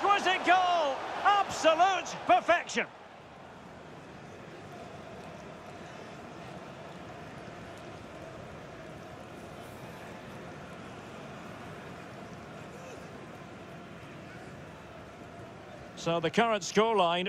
exquisite goal! Absolute perfection! So the current scoreline...